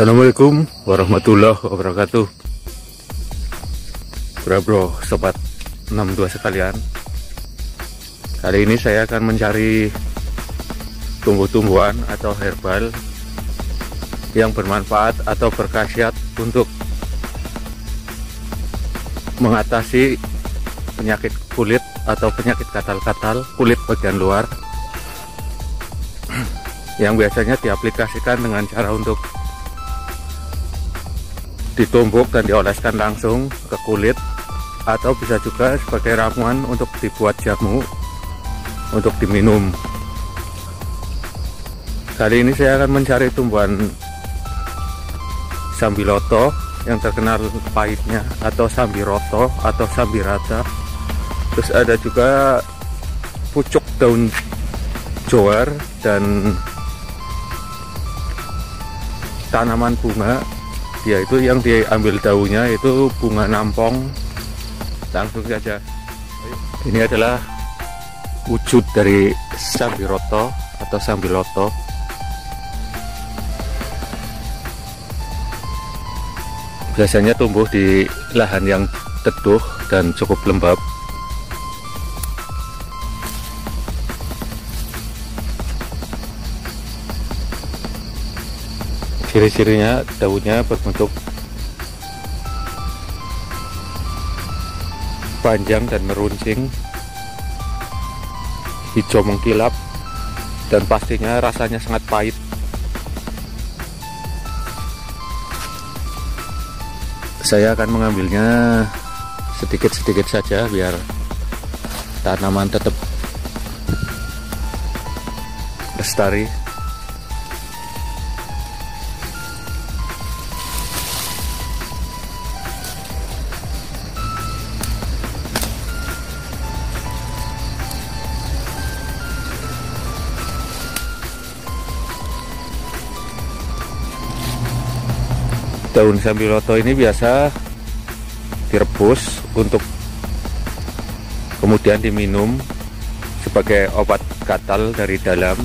Assalamualaikum warahmatullahi wabarakatuh. Bro bro sobat 62 sekalian. Kali ini saya akan mencari tumbuh-tumbuhan atau herbal yang bermanfaat atau berkhasiat untuk mengatasi penyakit kulit atau penyakit katal-katal kulit bagian luar yang biasanya diaplikasikan dengan cara untuk ditumbuk dan dioleskan langsung ke kulit atau bisa juga sebagai ramuan untuk dibuat jamu untuk diminum. Kali ini saya akan mencari tumbuhan sambiloto yang terkenal pahitnya atau sambiroto atau sambirata terus ada juga pucuk daun joar dan tanaman bunga yaitu yang diambil daunnya itu bunga nampong. Langsung saja. Ini adalah wujud dari sambiroto atau sambiloto biasanya tumbuh di lahan yang teduh dan cukup lembab ciri-cirinya daunnya berbentuk panjang dan meruncing hijau mengkilap dan pastinya rasanya sangat pahit. Saya akan mengambilnya sedikit-sedikit saja biar tanaman tetap lestari daun sambiloto ini biasa direbus untuk kemudian diminum sebagai obat gatal dari dalam.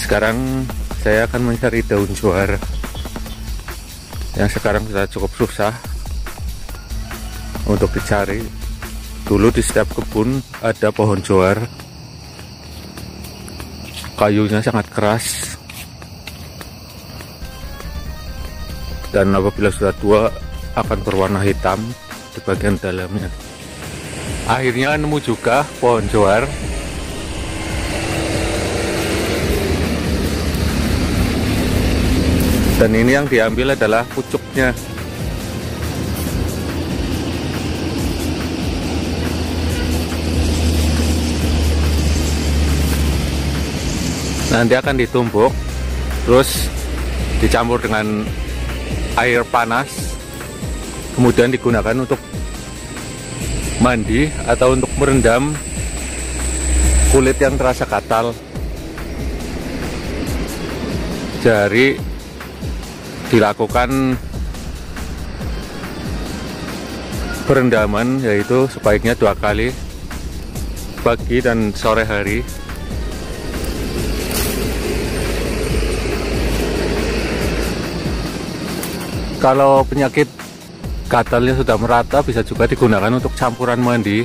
Sekarang saya akan mencari daun juar yang sekarang sudah cukup susah untuk dicari dulu di setiap kebun ada pohon joar kayunya sangat keras. Dan apabila sudah tua akan berwarna hitam di bagian dalamnya. Akhirnya nemu juga pohon joar dan ini yang diambil adalah pucuknya nanti akan ditumbuk terus dicampur dengan air panas kemudian digunakan untuk mandi atau untuk merendam kulit yang terasa gatal. Jadi dilakukan perendaman yaitu sebaiknya dua kali pagi dan sore hari kalau penyakit gatalnya sudah merata bisa juga digunakan untuk campuran mandi.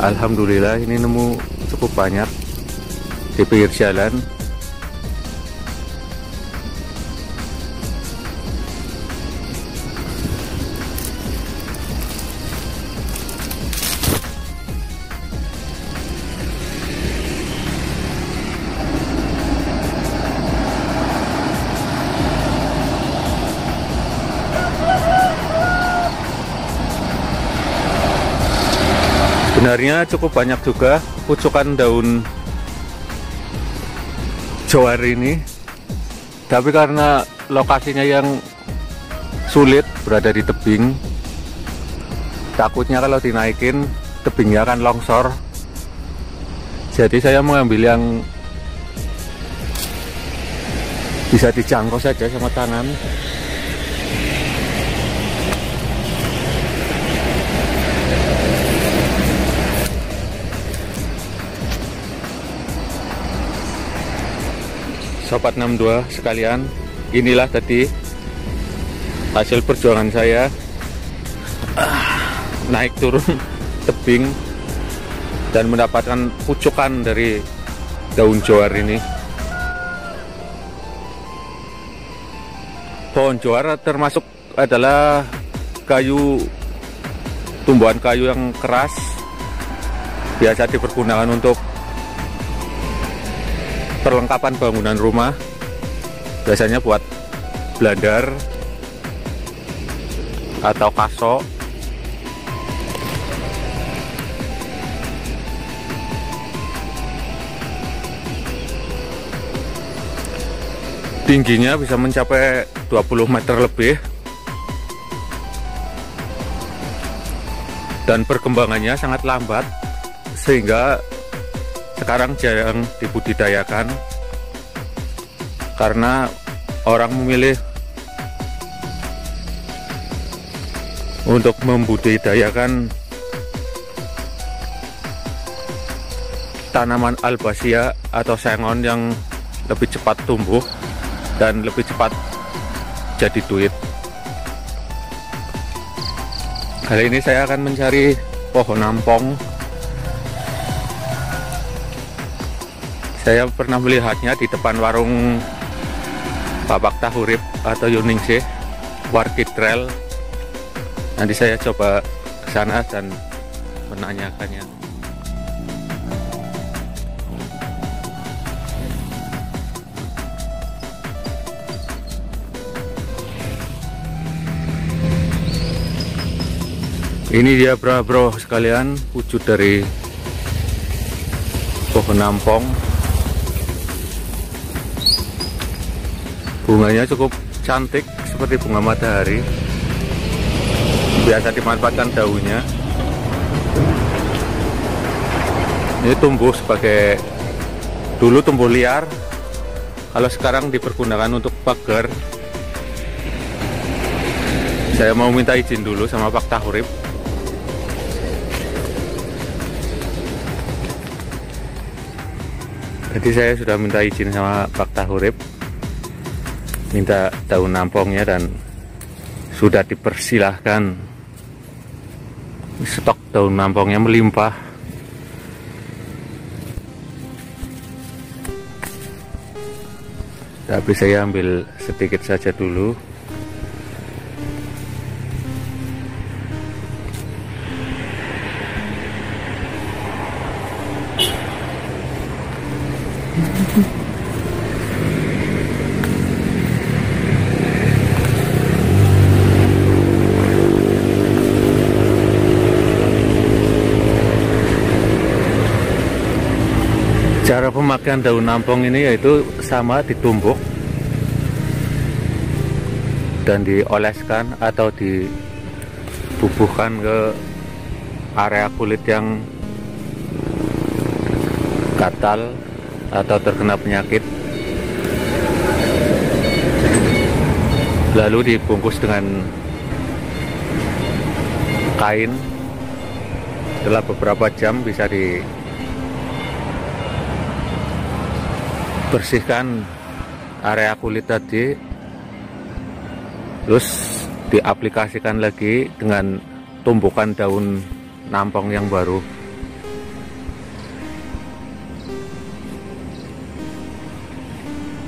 Alhamdulillah ini nemu cukup banyak di pinggir jalan sebenarnya cukup banyak juga pucukan daun jawar ini. Tapi karena lokasinya yang sulit berada di tebing takutnya kalau dinaikin tebingnya akan longsor. Jadi saya mengambil yang bisa dijangkau saja sama tangan Sobat 62 sekalian. Inilah tadi hasil perjuangan saya. Naik turun tebing dan mendapatkan pucukan dari daun jawar ini. Pohon jawar termasuk adalah kayu tumbuhan kayu yang keras biasa dipergunakan untuk perlengkapan bangunan rumah biasanya buat bladar atau kasok. Tingginya bisa mencapai 20 meter lebih. Dan perkembangannya sangat lambat sehingga sekarang jarang dibudidayakan karena orang memilih untuk membudidayakan tanaman albasia atau sengon yang lebih cepat tumbuh dan lebih cepat jadi duit. Kali ini saya akan mencari pohon nampong saya pernah melihatnya di depan warung Bapak Tahurip atau Yuningsih Warkit Trail. Nanti saya coba ke sana dan menanyakannya. Ini dia bro bro sekalian wujud dari pohon nampong bunganya cukup cantik seperti bunga matahari. Biasa dimanfaatkan daunnya ini tumbuh sebagai dulu tumbuh liar kalau sekarang dipergunakan untuk pagar. Saya mau minta izin dulu sama Pak Tahurip jadi saya sudah minta izin sama Pak Tahurip minta daun nampongnya dan sudah dipersilahkan stok daun nampongnya melimpah. Tapi saya ambil sedikit saja dulu Cara pemakaian daun nampong ini yaitu sama ditumbuk dan dioleskan atau dibubuhkan ke area kulit yang gatal atau terkena penyakit. Lalu dibungkus dengan kain. Setelah beberapa jam bisa di bersihkan area kulit tadi terus diaplikasikan lagi dengan tumbukan daun nampong yang baru.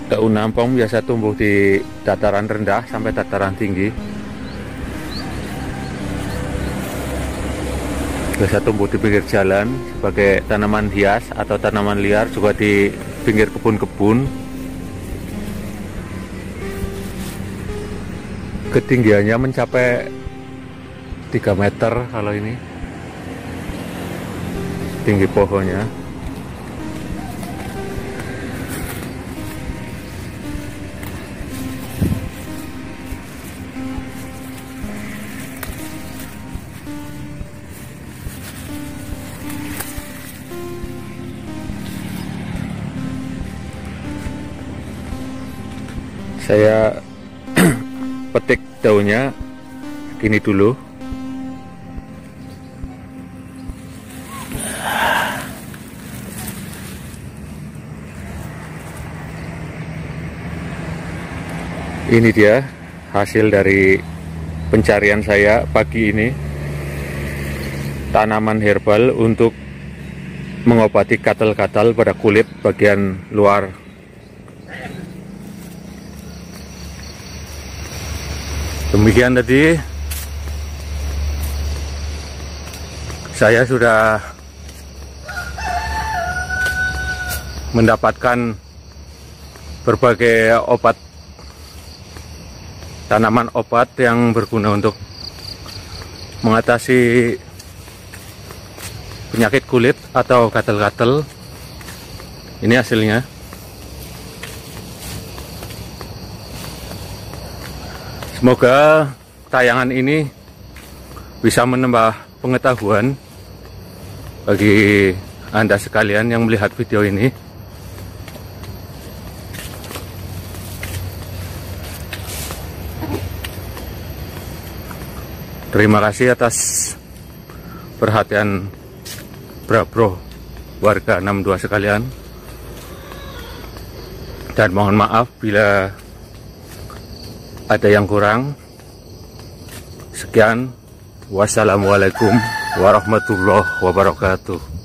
Daun nampong biasa tumbuh di dataran rendah sampai dataran tinggi. Biasa tumbuh di pinggir jalan sebagai tanaman hias atau tanaman liar juga di pinggir kebun-kebun. Ketinggiannya mencapai 3 meter kalau ini. Tinggi pohonnya saya petik daunnya gini dulu. Ini dia hasil dari pencarian saya pagi ini. Tanaman herbal untuk mengobati katal-katal pada kulit bagian luar demikian tadi. Saya sudah mendapatkan berbagai obat tanaman obat yang berguna untuk mengatasi penyakit kulit atau gatal-gatal ini hasilnya semoga tayangan ini bisa menambah pengetahuan bagi anda sekalian yang melihat video ini Terima kasih atas perhatian Bro warga 62 sekalian. Dan mohon maaf bila ada yang kurang. Sekian. Wassalamualaikum warahmatullahi wabarakatuh.